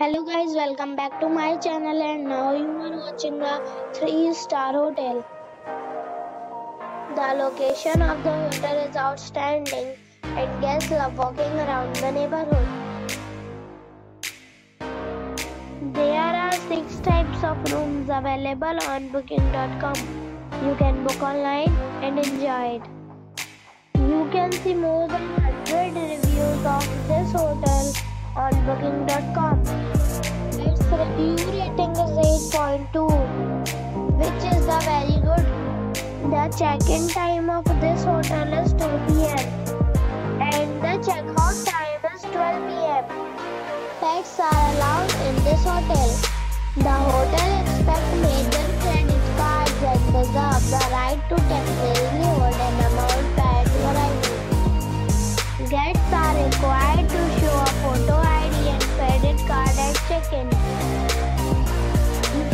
Hello guys, welcome back to my channel and now you are watching a 3 star hotel. The location of the hotel is outstanding and guests love walking around the neighborhood. There are 6 types of rooms available on booking.com. You can book online and enjoy it. You can see more than 100 reviews of this hotel on booking.com. 8.2, which is the very good. The check-in time of this hotel is 2 p.m. and the check-out time is 12 p.m. Pets are allowed in this hotel. The hotel